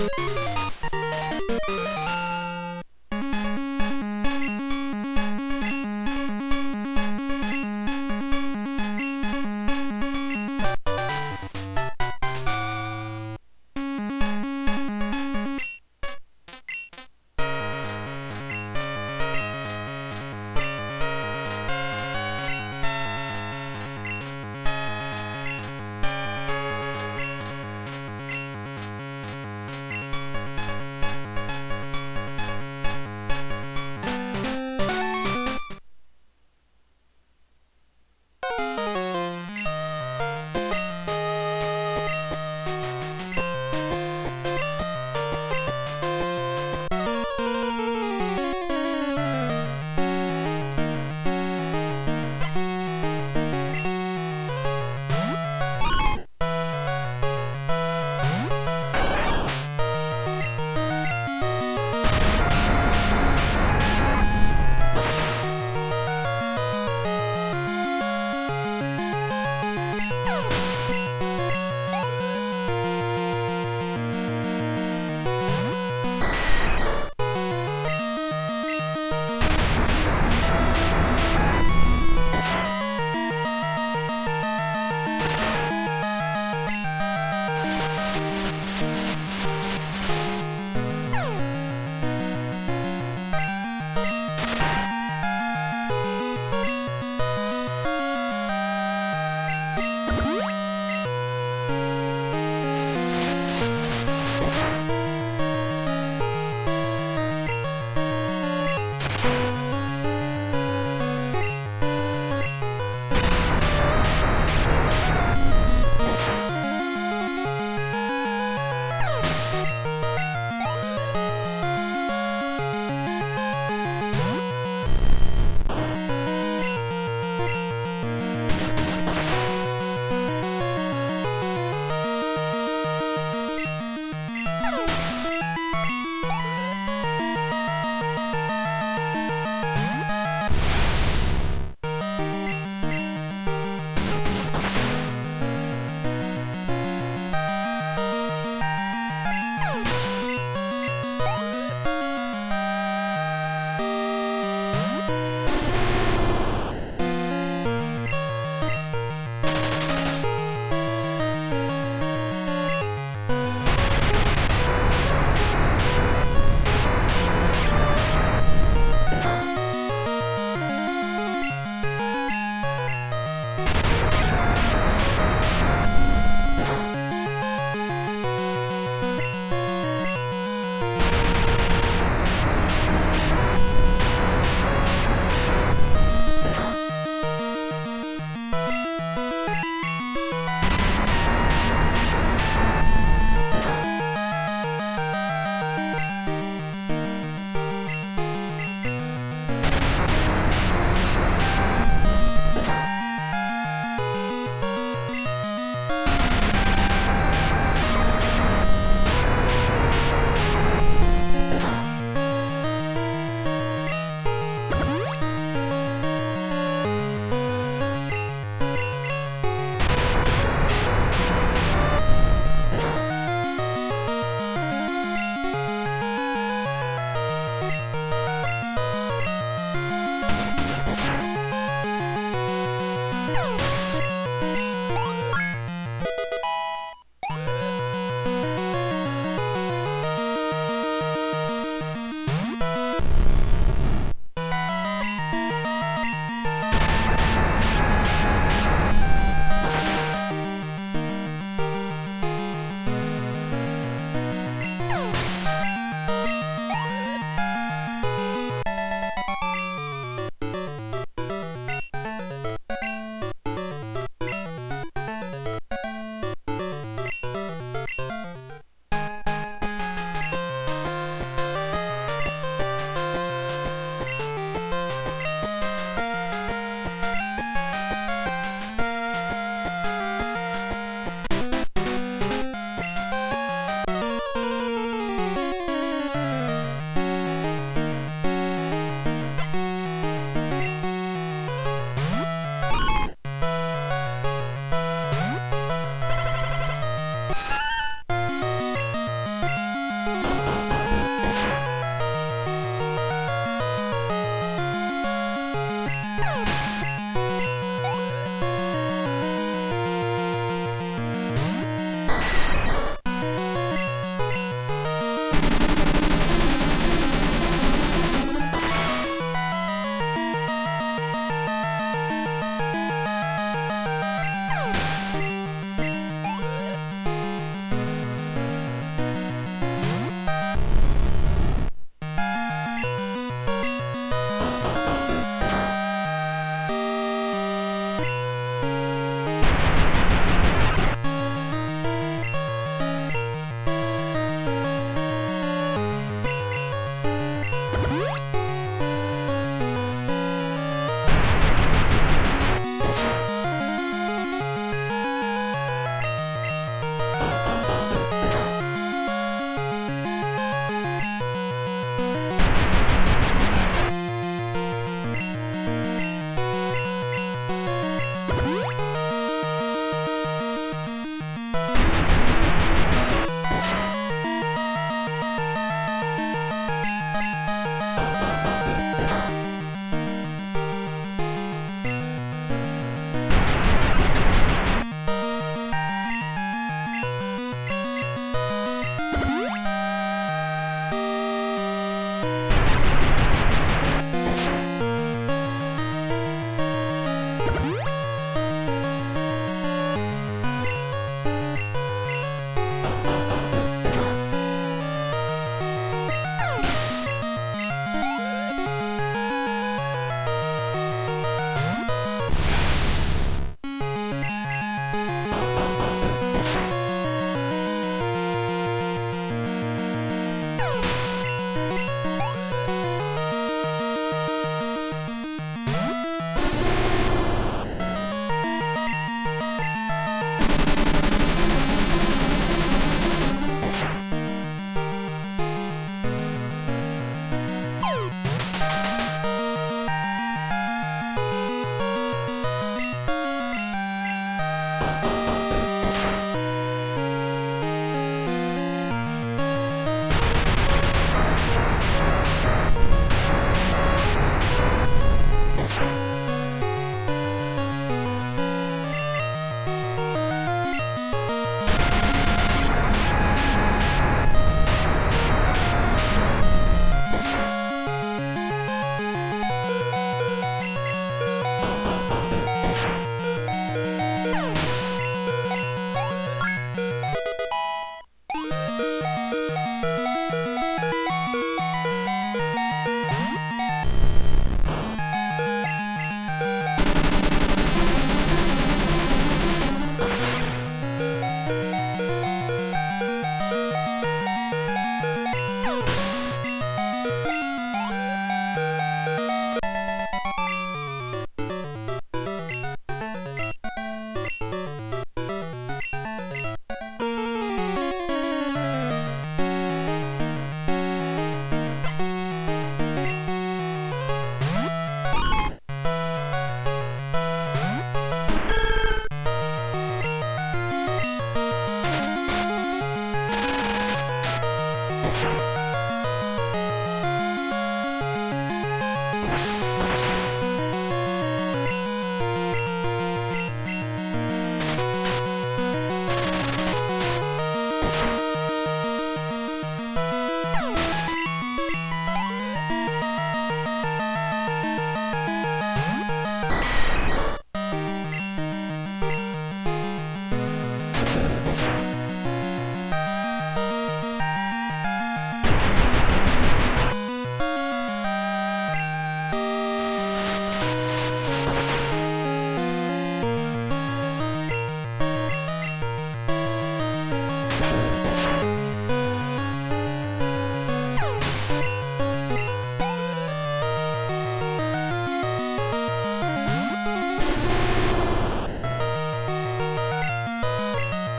you